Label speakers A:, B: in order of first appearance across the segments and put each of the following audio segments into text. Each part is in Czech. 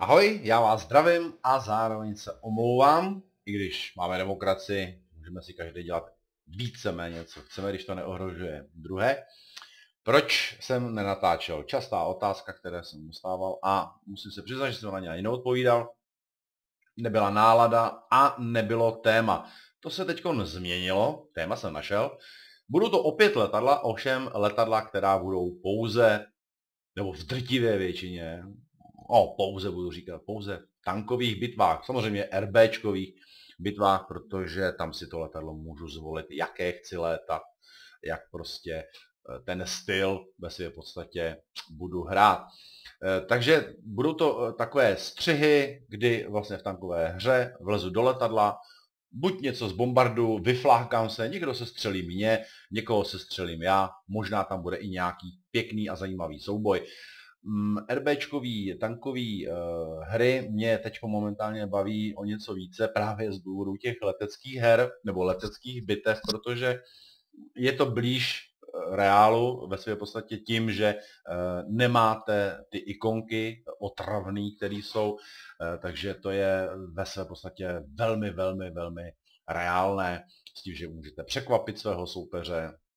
A: Ahoj, já vás zdravím a zároveň se omlouvám, i když máme demokracii, můžeme si každý dělat víceméně, co chceme, když to neohrožuje druhé. Proč jsem nenatáčel? Častá otázka, které jsem dostával a musím se přiznat, že jsem na ně ani neodpovídal. Nebyla nálada a nebylo téma. To se teď změnilo, téma jsem našel. Budou to opět letadla, ovšem letadla, která budou pouze, nebo v drtivé většině, no pouze budu říkat, pouze tankových bitvách, samozřejmě RBčkových bitvách, protože tam si to letadlo můžu zvolit, jaké chci létat, jak prostě eh, ten styl ve své podstatě budu hrát. Eh, takže budou to eh, takové střihy, kdy vlastně v tankové hře vlezu do letadla, buď něco z bombardu, vyflákám se, někdo se střelí mě, někoho se střelím já, možná tam bude i nějaký pěkný a zajímavý souboj. Mm, RBčkový tankový uh, hry mě teď momentálně baví o něco více právě z důvodu těch leteckých her nebo leteckých bitev, protože je to blíž eh, reálu ve své podstatě tím, že uh, nemáte ty ikonky otravný, které jsou, takže to je ve své podstatě velmi, velmi, velmi reálné s tím, že můžete překvapit svého soupeře, Eh,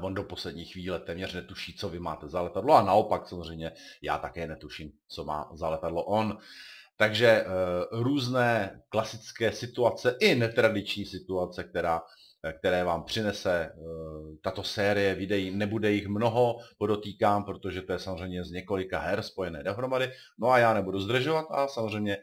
A: on do poslední chvíle téměř netuší, co vy máte za letadlo a naopak samozřejmě já také netuším, co má za letadlo on. Takže e, různé klasické situace i netradiční situace, která, eh, které vám přinese tato série videí. Nebude jich mnoho, podotýkám, protože to je samozřejmě z několika her spojené dohromady. No a já nebudu zdržovat a samozřejmě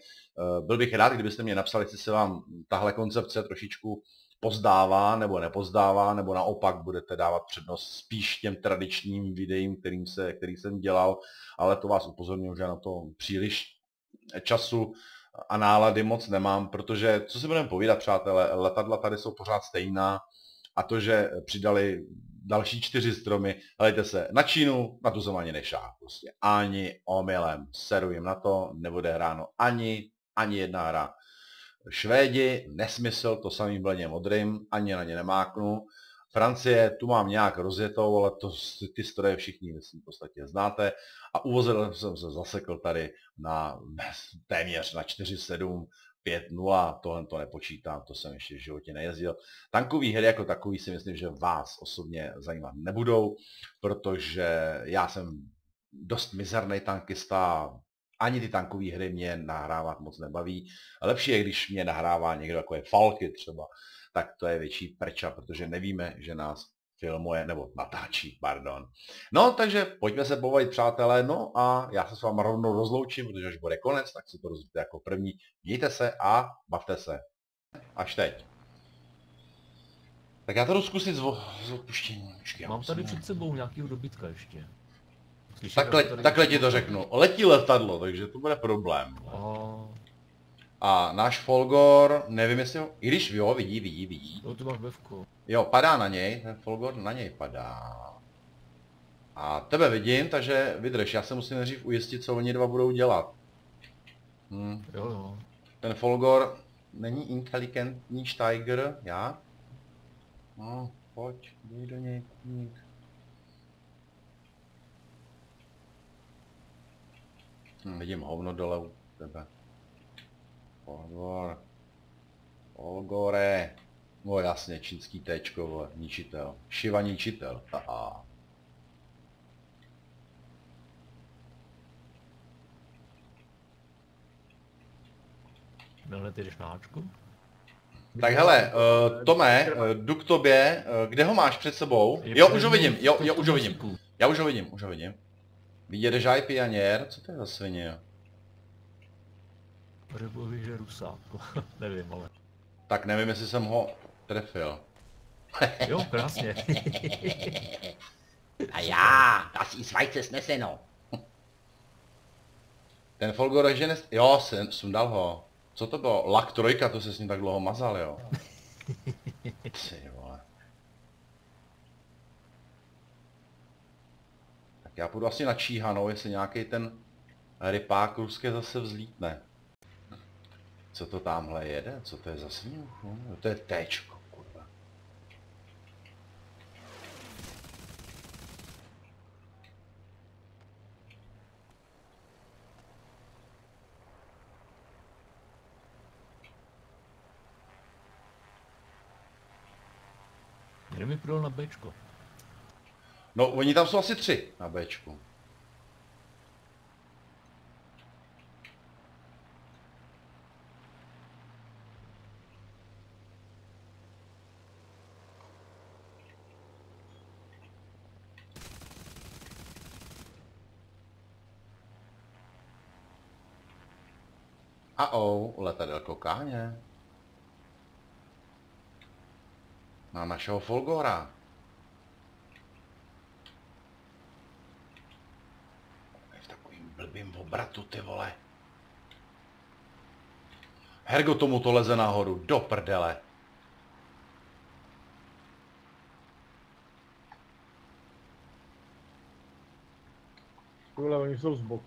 A: byl bych rád, kdybyste mě napsali, jestli se vám tahle koncepce trošičku pozdává nebo nepozdává, nebo naopak budete dávat přednost spíš těm tradičním videím, kterým se, který jsem dělal, ale to vás upozorňuji, že na to příliš času a nálady moc nemám, protože, co si budeme povídat, přátelé, letadla tady jsou pořád stejná a to, že přidali další čtyři stromy, hledajte se, na Čínu, na tu jsem ani nešá, prostě ani omylem, seru jim na to, nebude hráno ani, ani jedna hra. Švédi, nesmysl, to samý bleně modrým, ani na ně nemáknu. Francie, tu mám nějak rozjetou, ale to, ty stroje všichni, myslím, v podstatě znáte. A uvozil jsem se zasekl tady na téměř na 4,7, 5-0, tohle to nepočítám, to jsem ještě v životě nejezdil. Tankový hry jako takový si myslím, že vás osobně zajímat nebudou, protože já jsem dost mizerný tankista, ani ty tankové hry mě nahrávat moc nebaví. Lepší je, když mě nahrává někdo jako je Falky třeba, tak to je větší prča, protože nevíme, že nás filmuje, nebo natáčí, pardon. No, takže pojďme se pobavit, přátelé, no a já se s vámi rovnou rozloučím, protože až bude konec, tak si to rozvíte jako první. Mějte se a bavte se. Až teď. Tak já to jdu zkusit z, z opuštění.
B: Mám tady před sebou nějakýho dobytka ještě.
A: Slyšíte, takhle, takhle ti to řeknu. Letí letadlo, takže to bude problém.
B: Oh.
A: A náš Folgor, nevím jestli ho, i když jo, vidí, vidí, vidí.
B: Jo, to máš bevku.
A: Jo, padá na něj, ten Folgor na něj padá. A tebe vidím, takže vydrž, já se musím nejdřív ujistit, co oni dva budou dělat.
B: Hm. Jo, jo.
A: Ten Folgor není inteligentní Tiger, já? No, pojď, jdi do něj, pojď. Hm, vidím hovno dole u tebe. Olgor. Olgore. No jasně, čínský téčko, vole, ničitel. Šiva ničitel, haha.
B: Milne ty jdeš na Ačku?
A: Tak hele, uh, Tome, uh, jdu k tobě, uh, kde ho máš před sebou? Jo, už ho vidím, jo, jo, už ho vidím. Já už ho vidím, už ho vidím. Vidět žaj pianěr? Co to je za svině?
B: Rybovi, že rusák, nevím, ale...
A: Tak nevím, jestli jsem ho trefil.
B: jo, krásně.
C: A já, das ist weißes sneseno.
A: Ten Folgor že nes... Jo, jsem, sundal ho. Co to bylo? Lak trojka, to se s ním tak dlouho mazal, jo. Ty Já půjdu asi na Číhanou, jestli nějaký ten rypák ruské zase vzlítne. Co to tamhle jede? Co to je za sníh? No, to je téčko, kurva.
B: Mi půjdou na bečko.
A: No, oni tam jsou asi tři na Bčku. A oh, letadelko káně. Na našeho Folgora. Je v takovým obratu, ty vole. Hergo tomu to leze nahoru, do prdele.
D: Tohle oni jsou z boku.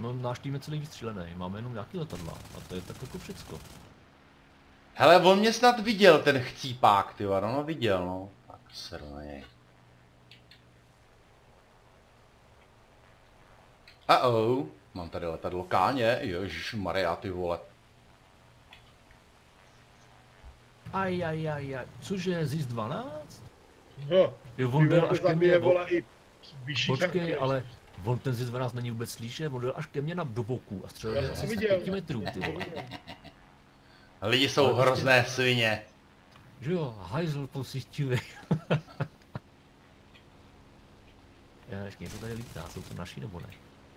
B: No náš tým je celý vystřílený, máme jenom nějaký letadla a to je tak jako všecko.
A: Hele, on mě snad viděl, ten chcípák, ty vole, no viděl, no. Tak na něj. Mám tady letadlo káně, ježiš Maria, ty vole.
B: Aj, aj, aj, aj, cože, ZIS 12?
D: No,
B: Jo, on byl až ke mně,
D: vole, i vyšší
B: počkej,
D: tanky.
B: ale on ten ZIS 12 není vůbec slyšet, on byl až ke mně na do boku a střelil
D: Já
B: mě
D: jsem
B: asi
D: viděl.
B: 5 metrů, ty vole.
A: Lidi jsou
B: Ale prostě-
A: hrozné svině.
B: Že jo, hajzl posítivý. Já ještě to tady lítá, jsou to naši nebo ne?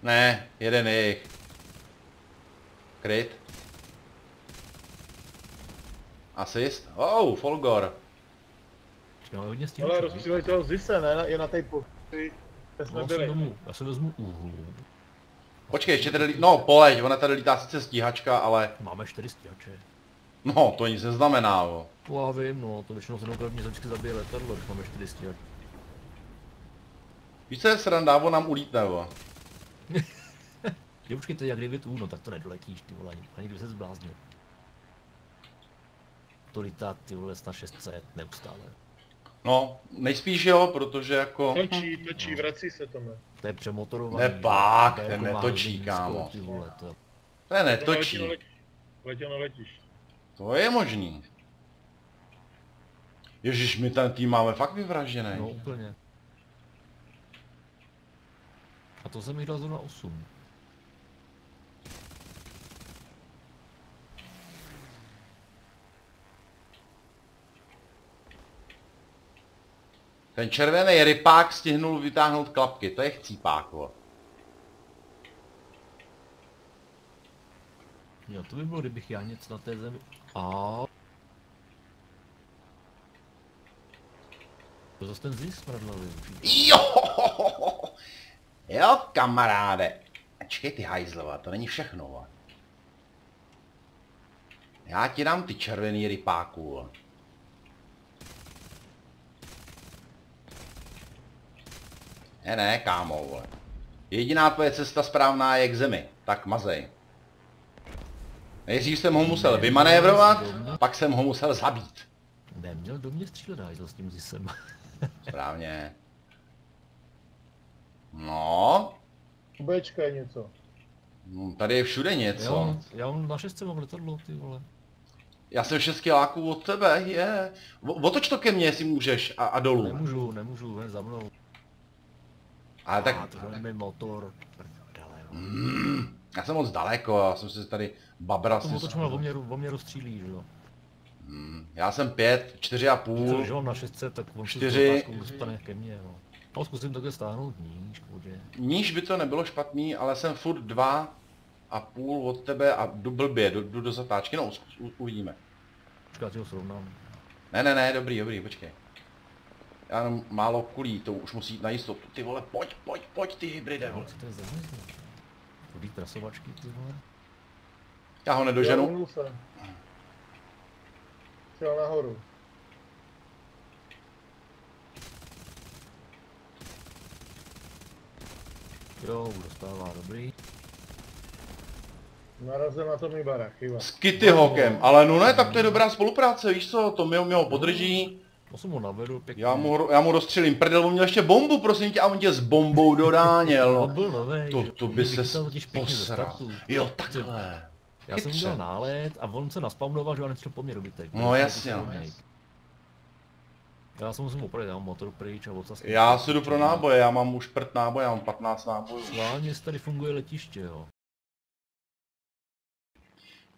A: Ne, jeden je jejich. Kryt. Asist. Oh, Folgor.
B: Počkej, máme hodně
D: Ale
B: stíhačů, viď?
D: rozstříleli toho Zise, ne? Je na té kde jsme
B: No, já se
D: byli.
B: vezmu, já se vezmu úhlu.
A: Počkej, ještě tady, no poleď, ona tady lítá sice stíhačka, ale
B: Máme čtyři stíhače.
A: no, to nic neznamená, jo.
B: To já vím, no, to většinou se mě vždycky zabije letadlo, když máme čtyři stíhače.
A: Víš, co je sranda, nám ulítne, jo.
B: Jo, počkej, to je jak kdyby tu, no tak to nedoletíš, ty vole, ani- ani kdyby se zbláznil. To lítá, ty vole, na 600 neustále.
A: No, nejspíš jo, protože jako...
D: Točí, točí, vrací se to, ne?
B: To je přemotorovaný.
A: Nebák,
B: to je
A: ten
B: jako
A: netočí, kámo.
B: Ty vole, to.
A: To netočí.
D: Letěl neletíš.
A: To je možný. Ježíš, my ten tým máme fakt
B: No
A: vyvražený.
B: úplně. A to jsem jí dal zrovna 8.
A: Ten červený rypák stihnul vytáhnout klapky, to je chcípák, vole.
B: Jo, to by bylo, kdybych já něco na té zemi... A. To zase ten zis smradlavý určitě.
A: Jo, jo, kamaráde. Čekej ty hajzlova, to není všechno, vole. Já ti dám ty červený rypáků. Ne, ne, kámo, vole. Jediná tvoje cesta správná je k zemi, tak mazej. Nejdřív jsem ho musel vymanévrovat, pak jsem ho musel zabít.
B: Neměl do mě střílet s tím zisem.
A: Správně. No,
D: Bčka je něco.
A: no, tady je všude něco.
B: Jo, já mám na šestce mám letadlo, ty vole.
A: Já jsem šest kiláků od tebe, je. O- Otoč to ke mně, jestli můžeš, a, a dolů.
B: Nemůžu, nemůžu, hned za mnou.
A: Ale tak,
B: A to je mi motor. Prdele, jo.
A: mm, já jsem moc daleko, já jsem si tady babral.
B: To
A: si-
B: otoč má o mě, rozstřílí, že jo.
A: Mm, Já jsem pět, čtyři a půl.
B: že on na šestce, tak on si
A: čtyři.
B: dostane ke mně, no. No, zkusím takhle stáhnout níž, k vodě.
A: Níž by to nebylo špatný, ale jsem furt dva a půl od tebe a jdu blbě, jdu, jdu do zatáčky, no zkus, u, uvidíme.
B: Počkat, si ho srovnám.
A: Ne, ne, ne, dobrý, dobrý, počkej. Já jenom málo kulí, to už musí jít na jistotu. Ty vole, pojď, pojď, pojď, ty hybride, vole.
B: Co to je za? Chodí trasovačky, ty vole.
A: Já ho nedoženu.
D: Šel nahoru.
B: Jo, dostává, dobrý.
D: Narazil na to mi barák, chyba.
A: S Kitty Hawkem, ale no ne, tak to je dobrá spolupráce, víš co, to mě, mě ho podrží.
B: To jsem ho navedl pěkně.
A: Já mu, já mu rozstřelím prdel, on měl ještě bombu, prosím tě, a on tě s bombou dodáněl.
B: Byl novej,
A: To, to by se posral. Jo, takhle.
B: Já jsem
A: Chytře.
B: udělal nálet a on se naspawnoval, že on nechtěl po mně dobytek.
A: No jasně, no.
B: Já se musím opravit, já mám motor pryč a ocas.
A: Já si jdu pro náboje, já mám už prd náboje, já mám 15 nábojů.
B: Jestli tady funguje letiště, jo.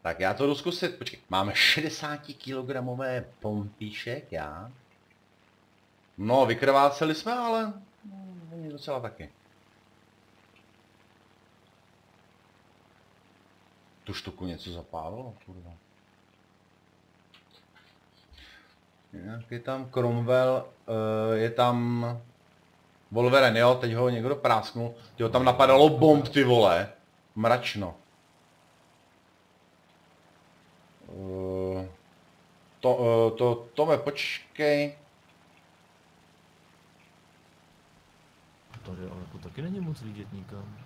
A: Tak já to jdu zkusit, počkej, máme 60 kg pompíšek, já. No, vykrváceli jsme, ale oni docela taky. Tu štuku něco zapálilo, kurva. Jak je tam Cromwell, uh, je tam Wolverine, jo, teď ho někdo prásknul. Tyjo, tam napadalo bomb, ty vole. Mračno. Uh, to, uh, to, Tome, počkej.
B: Tady ale jako taky není moc vidět nikam.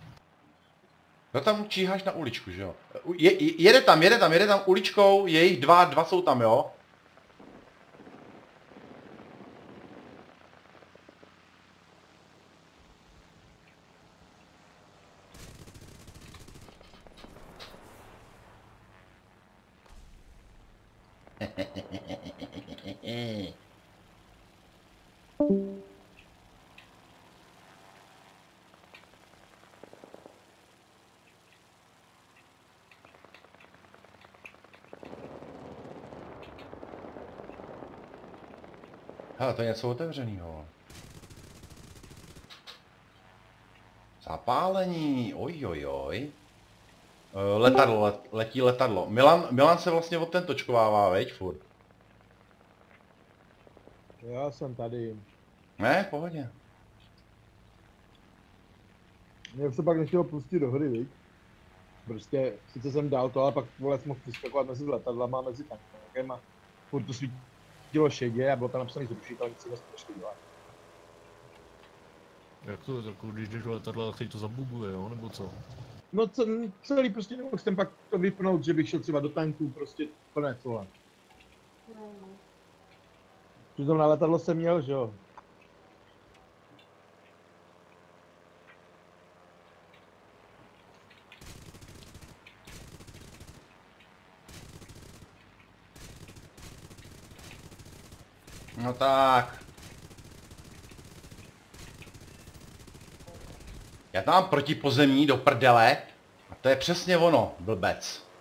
A: No tam číháš na uličku, že jo? Je, je- jede tam, jede tam, jede tam uličkou, jejich dva, dva jsou tam, jo? Hele, to je něco otevřenýho. Zapálení, oj, oj, oj. Eh, Letadlo, let, letí letadlo. Milan, Milan se vlastně od ten točkovává, veď, furt.
D: Já jsem tady.
A: Ne, v pohodě.
D: Mě se pak nechtělo pustit do hry, viď? Prostě, sice jsem dal to, ale pak vole jsem mohl přeskakovat mezi letadlama, mezi tankem a furt to svítilo šedě a bylo tam napsaný zrušit, ale nic nespěšný dělat.
B: Jak to, jako když jdeš do letadla, tak to zabuguje, jo, nebo co?
D: No co, celý prostě nemohl jsem pak to vypnout, že bych šel třeba do tanku, prostě konec, vole. Přitom na letadlo jsem měl, že jo.
A: No tak. Já tam mám protipozemní do prdele. A to je přesně ono, blbec.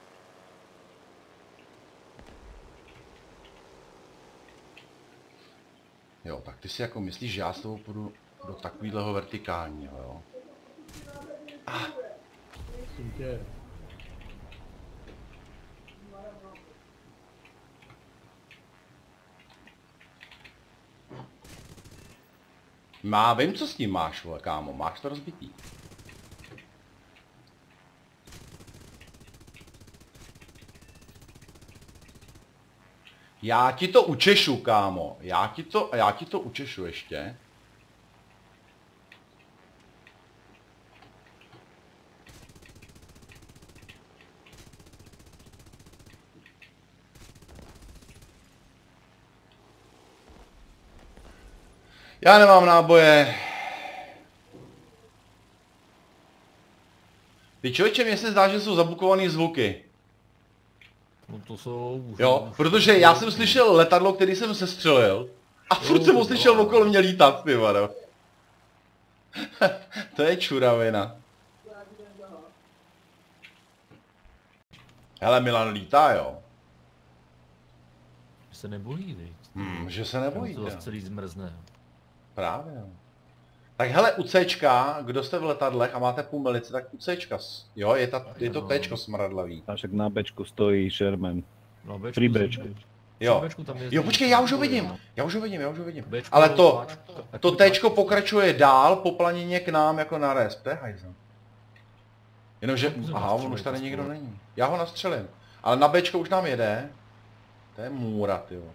A: Jo, tak ty si jako myslíš, že já s tebou půjdu do takovýhleho vertikálního, jo?
D: Prosím
A: Má, vím, co s tím máš, vole, kámo, máš to rozbitý. Já ti to učešu, kámo. Já ti to, já ti to učešu ještě. Já nemám náboje. Ty člověče, mně se zdá, že jsou zabukovaný zvuky.
B: No to jsou... už-
A: Jo, protože já jsem slyšel letadlo, který jsem sestřelil. A furt jsem ho slyšel okolo mě lítat, ty vado. to je čuravina. Hele, Milan lítá, jo.
B: Se nebojí, viď?
A: Hmm, že se nebojí,
B: to celý zmrzne.
A: Právě, jo. Tak hele, u Cčka, kdo jste v letadlech a máte půl milice, tak u Cčka, s- jo, je, ta, je to
B: No.
A: Tčko smradlavý.
E: A však na bečku stojí Sherman.
B: No, Bčku
E: Free Bčku.
A: Jo.
B: Tam
A: Jo, počkej, já už ho vidím, já už ho vidím, já už ho vidím.
B: Bčku,
A: Ale to, to
B: Ačko.
A: pokračuje dál po planině k nám jako na resp, to je hajzl. Jenomže, aha, on už tady nikdo není. Já ho nastřelím. Ale na Bčko už nám jede. To je můra, tyjo. Ty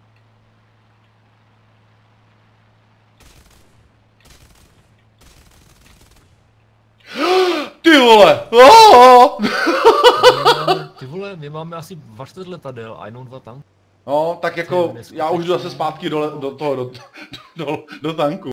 A: vole!
B: Máme- Ty vole, my máme asi 20 letadel a jenom dva tanky.
A: No, tak jako, já už jdu zase zpátky do, do toho, do, do, do, do tanku.